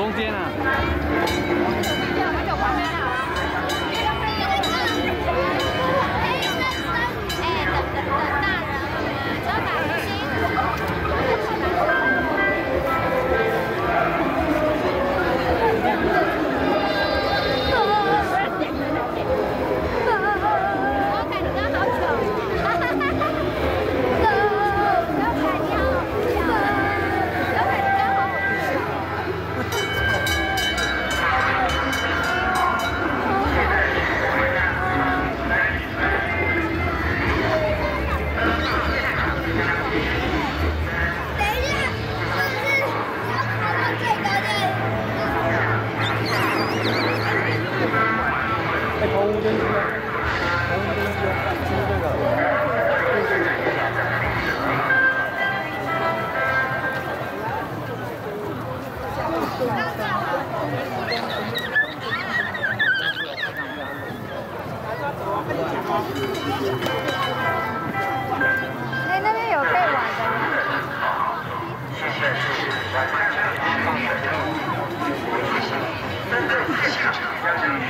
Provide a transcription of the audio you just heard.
中间啊。你那边有被崴的吗？